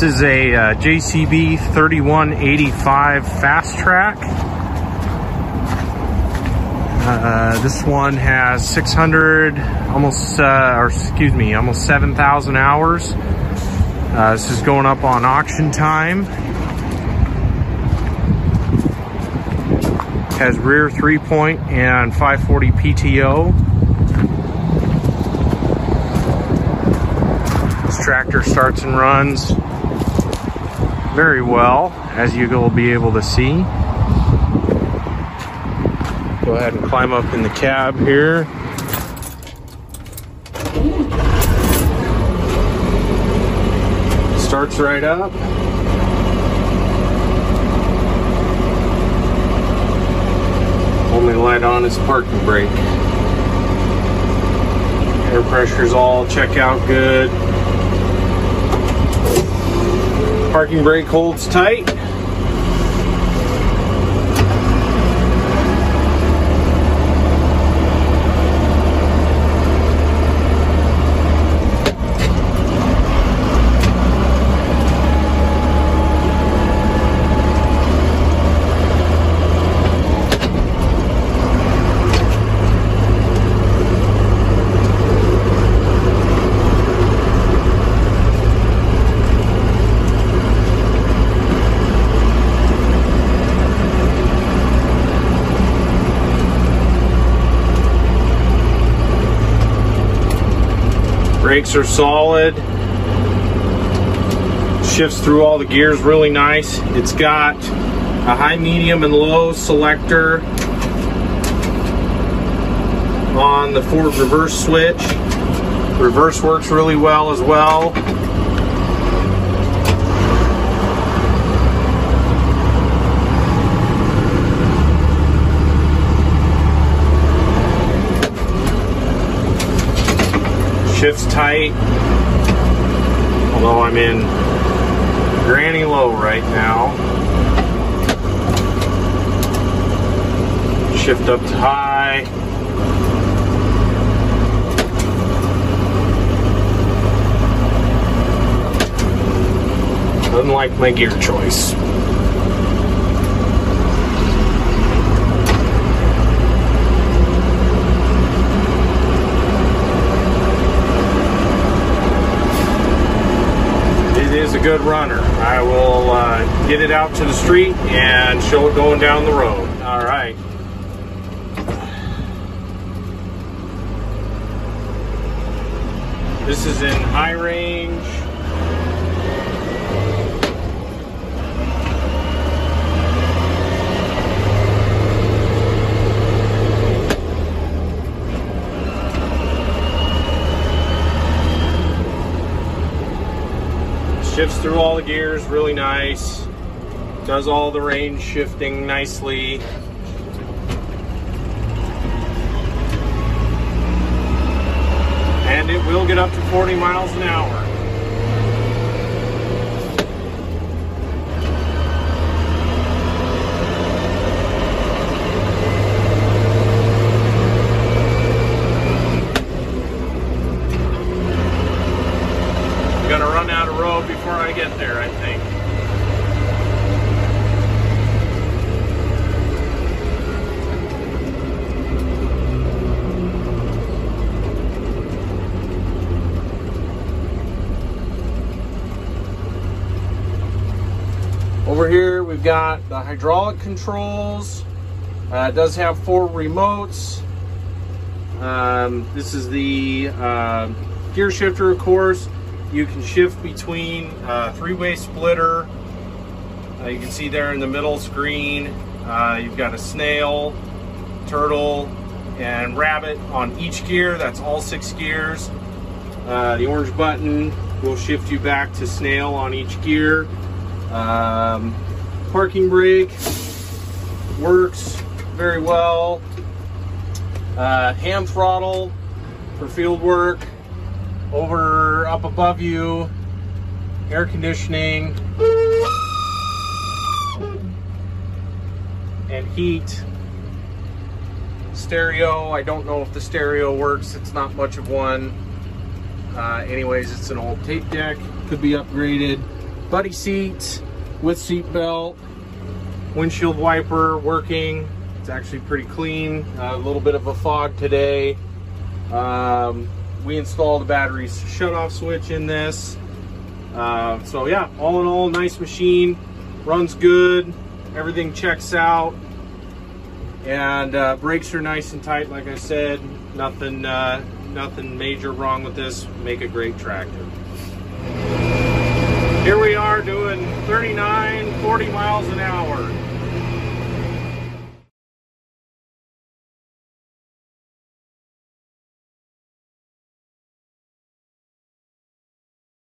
This is a uh, JCB 3185 Fastrac. Uh, this one has 600, almost, uh, or excuse me, almost 7,000 hours. Uh, this is going up on AuctionTime. Has rear three point and 540 PTO. This tractor starts and runs very well, as you will be able to see. Go ahead and climb up in the cab here. Starts right up. Only light on is parking brake. Air pressure's all check out good. Parking brake holds tight. Brakes are solid. Shifts through all the gears really nice. It's got a high, medium, and low selector on the Ford reverse switch. Reverse works really well as well. Shifts tight. Although I'm in granny low right now. Shift up to high. Doesn't like my gear choice. It is good runner. I will uh, get it out to the street and show it going down the road. All right. This is in high range. Shifts through all the gears really nice. Does all the range shifting nicely. And it will get up to 40 miles an hour. I'm gonna run out of road before I think. Over here, we've got the hydraulic controls. Uh, it does have four remotes. Um, this is the uh, gear shifter, of course. You can shift between uh, three-way splitter. Uh, you can see there in the middle screen, uh, you've got a snail, turtle, and rabbit on each gear. That's all six gears. Uh, the orange button will shift you back to snail on each gear. Um, parking brake works very well. Uh, hand throttle for field work. Over up above you, air conditioning and heat. Stereo, I don't know if the stereo works. It's not much of one. Uh, anyways, it's an old tape deck. Could be upgraded. buddy seat with seat belt, windshield wiper working. It's actually pretty clean. Uh, a little bit of a fog today. Um, we installed the battery shut-off switch in this. Uh, so yeah, all in all, nice machine. Runs good. Everything checks out. And uh, brakes are nice and tight, like I said. Nothing, uh, nothing major wrong with this. Make a great tractor. Here we are doing 39, 40 miles an hour.